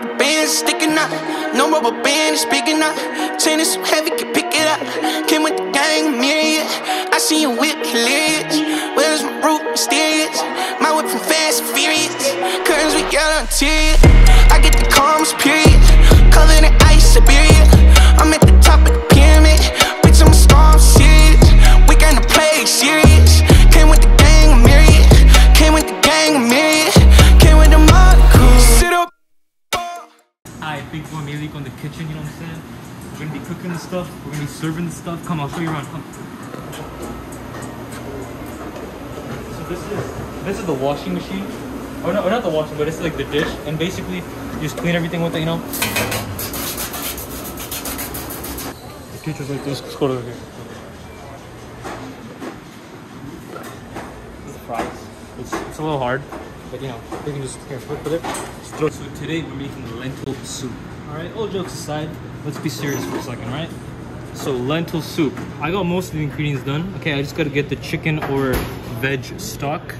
the band sticking out. No rubber band is big enough. Chain is so heavy, can pick it up. Came with the gang, myriad. I see you whip hilarious. Where's my root mysterious? My whip from fast and furious. Curtains with yellow interior. I get the calms, period. Covered in ice, Siberia. Big boy Malik on the kitchen, you know what I'm saying? We're gonna be cooking the stuff, we're gonna be serving the stuff. Come, I'll show you around. Come. So this is this is the washing machine. Or not, or not the washing, but it's like the dish. And basically, you just clean everything with it, you know? The teacher's like this. Let's go to here. Fries. It's, it's a little hard, but you know, we can just here, put, put it. Just. So today we're making lentil soup. All right, all jokes aside, let's be serious for a second, right? So lentil soup. I got most of the ingredients done. Okay, I just gotta get the chicken or veg stock.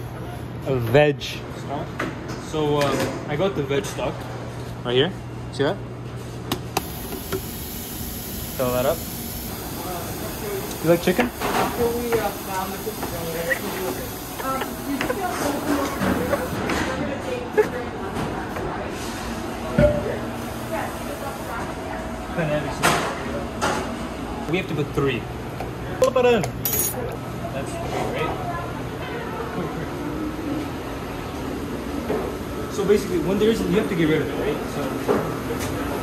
A veg stock. So um, I got the veg stock right here. See that? Fill that up. You like chicken? We have to put three. Flip it in. That's three, right? So basically, when there isn't, you have to get rid of it, right? So.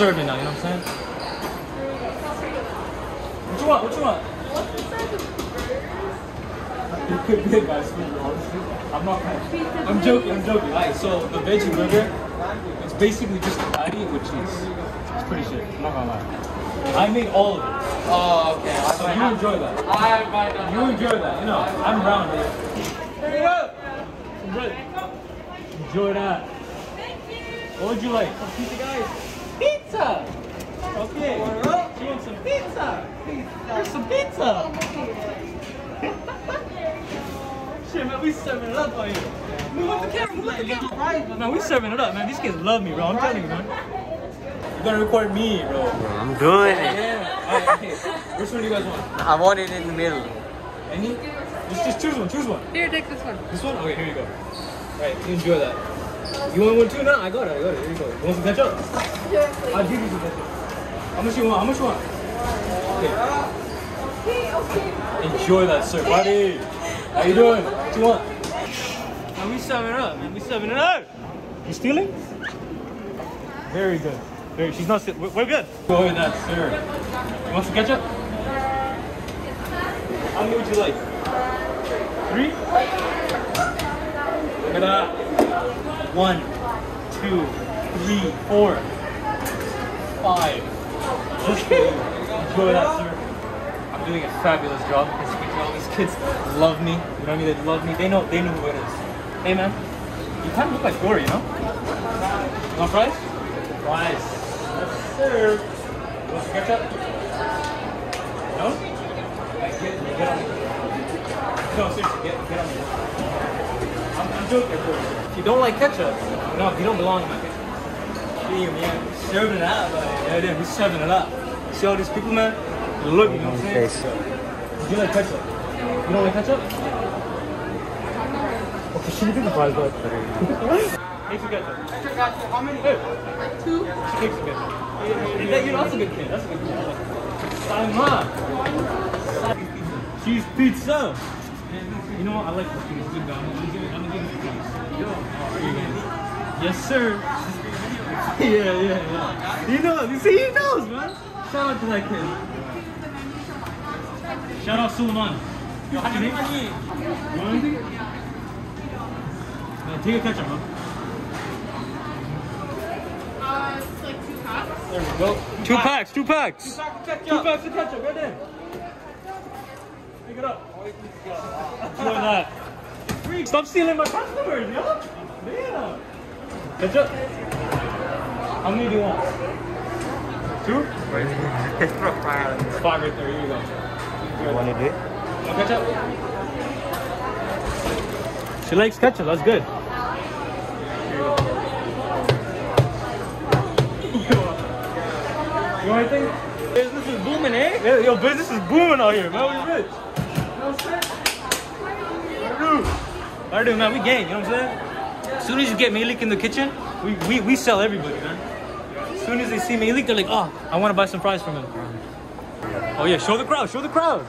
Serve it now, you know what I'm saying? What you want? What you want? You could be a guy, honestly. I'm not kind I'm joking, I'm joking. Alright, so the veggie burger, it's basically just a patty with cheese. It's pretty shit, I'm not gonna lie. I made all of it. Oh, okay. I So you enjoy that. I might not. You enjoy that, you know. I'm round here. Hurry up! Enjoy, enjoy that. What would you like? Some pizza, guys? Pizza! Okay. She wants some pizza. Here's some pizza. Shit, man, we serving it up on you. Move up the camera, move up the camera. Man, we serving it up, man. These kids love me, bro. I'm telling you, man. You're gonna record me, bro. I'm doing it. Yeah. Alright, okay. Which one do you guys want? I want it in the middle. Any? Just, just choose one. Choose one. Here, take this one. This one? Okay, here you go. Alright, enjoy that. You want one too now? I got it, I got it. Here you go. You want some ketchup? I'll give you some ketchup. How much you want? How much you want? Okay. Okay. Enjoy that, sir. Buddy. How you doing? What you want? Man, we serving up, man. We serving it up. You stealing? Very good. Very, she's not stealing. We're, we're good. Enjoy that, sir. You want some ketchup? How many would you like? Three? Look at that. One, two, three, four, five. Just for you. Enjoy that, sir. I'm doing a fabulous job. As you can tell, these kids love me. You know what I mean? They love me. They know. They know who it is. Hey, man. You kind of look like Dory, you know? You want fries? Fries. Yes, sir. You want some ketchup? No? Alright, get, get. No, seriously, get, get on me. I'm, I'm joking. If you don't like ketchup, no, you don't belong in my Damn, man. Serving it up, buddy. Yeah, yeah, we serving it up. See all these people, man? Look, you know what I'm saying? Do you like ketchup? You don't like ketchup? Okay, she did the fries, bud. Take some ketchup. How many? Two. She takes some ketchup. Yeah, you know, that's a good kid. That's a good kid. Simon. Cheese pizza. You know what? I like cooking. It's good, though. I'm gonna give it. Give it. Yes, sir. yeah, yeah, yeah. You know, you see, he knows, man. Shout out to that kid. Shout out Suleiman. Yo, what's your? You want anything? Man, take a ketchup, bro. Uh, it's like two cups. There we go. Two packs, two packs. Two packs of ketchup. Two packs of ketchup, right there. Pick it up. Enjoy that. Stop stealing my customers, yo. Damn. Ketchup. How many do you want? Two? It's for fire. It's five right there. Here you go. You want to do it? Want ketchup? She likes ketchup. That's good. You want anything? Business is booming, eh? Yeah, yo, business is booming out here, man. We rich. You know what I'm saying? What do? What do, man? We gang, you know what I'm saying? As soon as you get Malik in the kitchen, we, we, we sell everybody, man. As soon as they see Malik, they're like, oh, I want to buy some fries from him. Oh, yeah, show the crowd, show the crowd.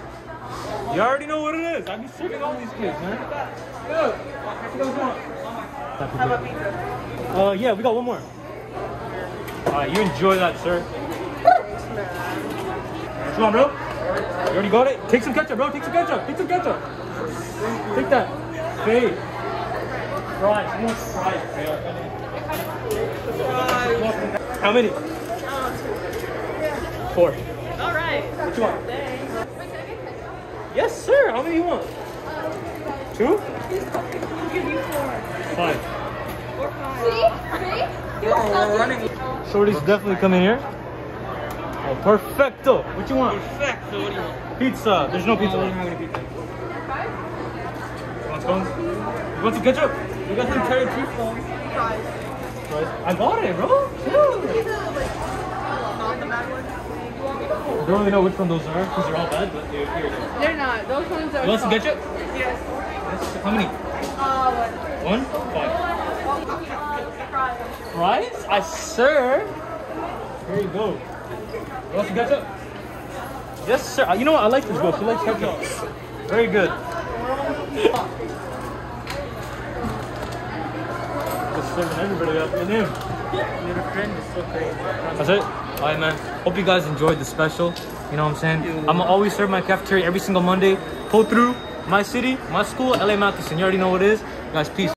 You already know what it is. I be serving all these kids, man. Want? How about pizza? Uh, yeah, we got one more. All right, you enjoy that, sir. Come on, bro. You already got it? Take some ketchup, bro. Take some ketchup. Take some ketchup. Take that. Hey. Fries. Fries? How many? Four. All right. What you want? Yes, sir. How many you want? Two? Five. We're running. Shorty's definitely coming here. Oh, perfecto. What you want? Perfect. So what do you want? Pizza. There's no pizza. Oh, we don't left. have any pizza. You want scones? You want some ketchup? We got some cherry cheese scones. I got it, bro. Chill. I don't really know which one those are because they're all bad, but they're here. They're not. Those ones are. You want some soft. ketchup? Yes. How many? Uh, One? Five. Fries? I sir. Here you go. You want some ketchup? Yes, sir. You know what? I like this girl. She likes ketchup. Very good. Just serving everybody up and him. Your friend is so crazy. That's it. All right, man. Hope you guys enjoyed the special. You know what I'm saying? I'm gonna always serve my cafeteria every single Monday. Pull through my city, my school, LA Matheson. You already know what it is. Guys, peace.